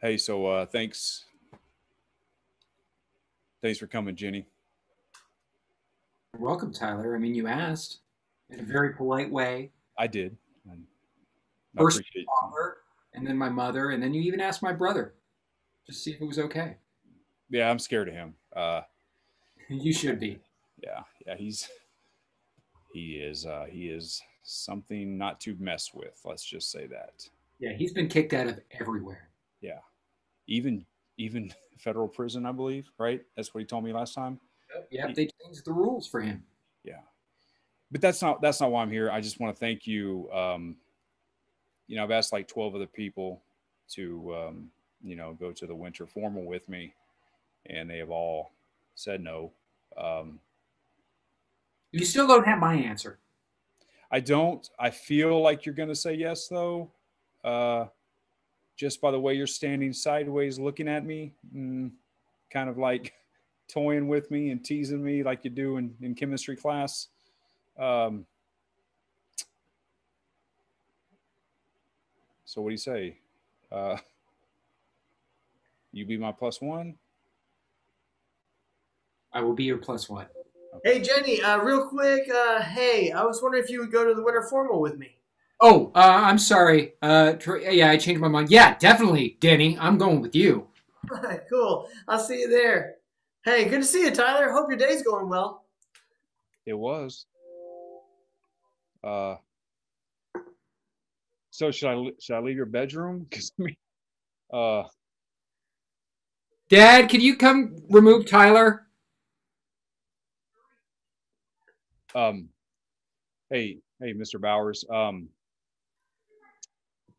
Hey, so uh, thanks. Thanks for coming, Jenny. You're welcome, Tyler. I mean, you asked in a very polite way. I did. I, I First, appreciate father, and then my mother, and then you even asked my brother to see if it was okay. Yeah, I'm scared of him. Uh, You should be. yeah, yeah, he's he is uh, he is something not to mess with. Let's just say that. Yeah, he's been kicked out of everywhere. Yeah, even even federal prison, I believe. Right? That's what he told me last time. Yeah, they changed the rules for him. Yeah, but that's not that's not why I'm here. I just want to thank you. Um, you know, I've asked like 12 other people to um, you know go to the winter formal with me, and they have all said no. Um, You still don't have my answer. I don't. I feel like you're going to say yes, though. Uh, just by the way you're standing sideways, looking at me, mm, kind of like toying with me and teasing me like you do in, in chemistry class. Um, so, what do you say? Uh, you be my plus one? I will be your plus one. Hey Jenny, uh, real quick, uh, hey, I was wondering if you would go to the winter formal with me. Oh, uh, I'm sorry. Uh, Tr- yeah, I changed my mind. Yeah, definitely, Danny. I'm going with you. cool. I'll see you there. Hey, good to see you, Tyler. Hope your day's going well. It was. Uh, so should I should I leave your bedroom? Because I mean, uh, Dad, can you come remove Tyler? um, hey hey, Mr. Bowers, um,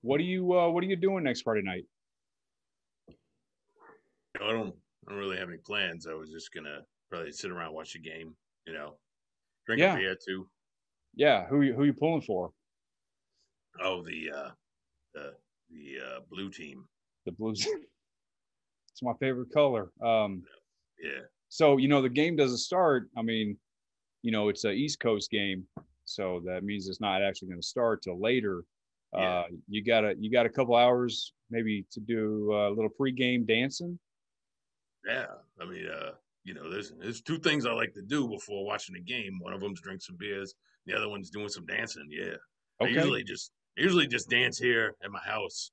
what are you uh, what are you doing next Friday night? I don't, I don't really have any plans. I was just gonna probably sit around watch a game. You know, drink Yeah. a beer too. Yeah, who you- who you pulling for? Oh, the uh, the the uh, blue team. The Blues. it's my favorite color. Um, Yeah, so you know the game doesn't start. I mean, you know it's a East Coast game, so that means it's not actually going to start till later. Yeah. Uh, you got a you got a couple hours maybe to do a little pregame dancing. yeah. I mean, uh, you know, there's there's two things I like to do before watching a game. One of them's drink some beers. The other one's doing some dancing. Yeah, I usually just I usually just dance here at my house.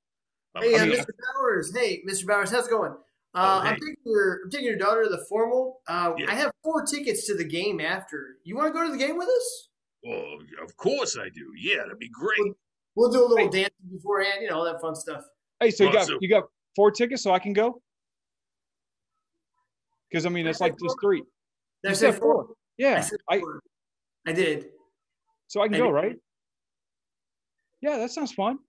by Hey, uh, mean- Mr. Bowers. Hey, Mr. Bowers, how's it going? Uh, Oh, hey. I'm taking your I'm taking your daughter to the formal. Uh, Yeah. I have four tickets to the game after. You want to go to the game with us? well, of course I do. Yeah, that'd be great. We'll do a little Hey. dancing beforehand. You know all that fun stuff. Hey, so you got you got four tickets, so I can go. Because I mean, it's said like just three. Did I You say said four. I Yeah, said I four. I did. so I can I go, did. right? Yeah, that sounds fun.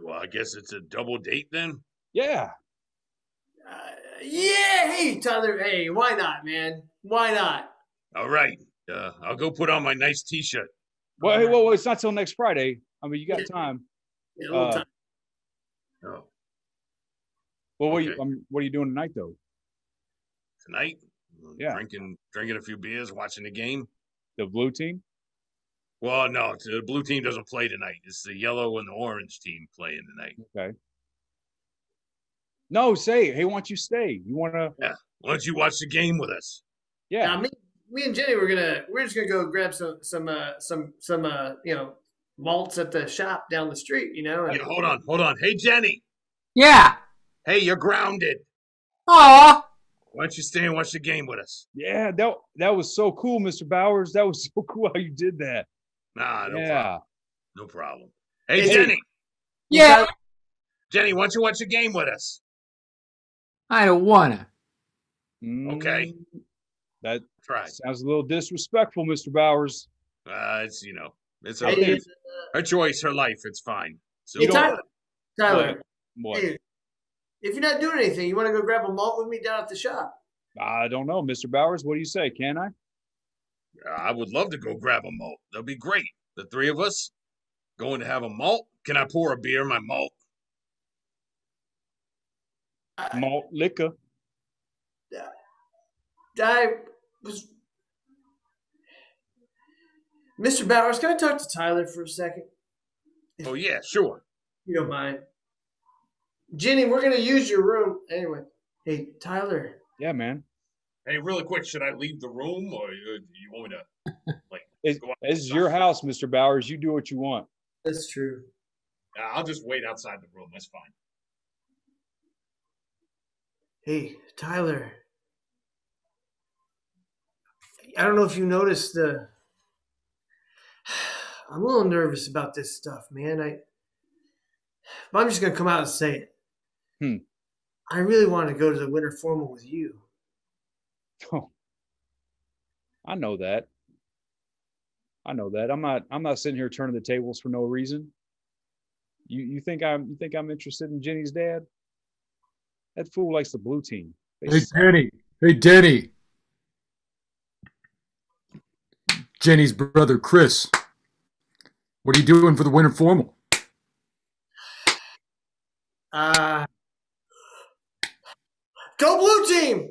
Well, I guess it's a double date then. Yeah, Uh, yeah. Hey, Tyler. Hey, why not, man? Why not? All right. Uh, I'll go put on my nice T-shirt. Well, hey, Alright. well, well, it's not till next Friday. I mean, you got time. Yeah, a little Uh, time. Oh, Well, what, are you, Okay. I mean, what are you doing tonight, though? tonight. Yeah. Drinking, drinking a few beers, watching the game. The blue team? Well, no, the blue team doesn't play tonight. It's the yellow and the orange team playing tonight. Okay. No, say, hey, why don't you stay? You want to? Yeah. Why don't you watch the game with us? Yeah. Now, me, me and Jenny, we're gonna we're just gonna go grab some some uh, some some uh, you know malts at the shop down the street. You know. Yeah, hold on, hold on. Hey, Jenny. Yeah. Hey, you're grounded. Aw. Why don't you stay and watch the game with us? Yeah, that that was so cool, Mr. Bowers. That was so cool how you did that. Nah, no problem. yeah. No problem. Hey, Hey. Jenny. Yeah. Jenny, why don't you watch the game with us? I don't wanna. Okay. Mm, That Try. sounds a little disrespectful, Mr. Bowers. Uh, it's you know, it's Hey, okay. uh, Her choice, her life. It's fine. So hey, Tyler. Tyler. What? Hey, if you're not doing anything, you want to go grab a malt with me down at the shop? I don't know, Mr. Bowers. What do you say? Can I? I would love to go grab a malt. That'd be great. The three of us going to have a malt. Can I pour a beer in my malt? Malt liquor. I was. Mr. Bowers, can I talk to Tyler for a second? Oh yeah, sure. You don't mind? Jenny, we're gonna use your room anyway. Hey, Tyler. Yeah, man. Hey, really quick, should I leave the room or you, you want me to like? It's, go it's your house, Mr. Bowers. You do what you want. That's true. Uh, I'll just wait outside the room. That's fine. Hey, Tyler. I don't know if you noticed the. I'm a little nervous about this stuff, man. I. But I'm just gonna come out and say it. Hmm. I really want to go to the winter formal with you. Oh, I know that. I know that. I'm not. I'm not sitting here turning the tables for no reason. You you think I'm you think I'm interested in Jenny's dad? That fool likes the blue team. They Hey, suck. Denny. Hey, Denny. Jenny's brother, Chris. What are you doing for the winter formal? Uh, go blue team!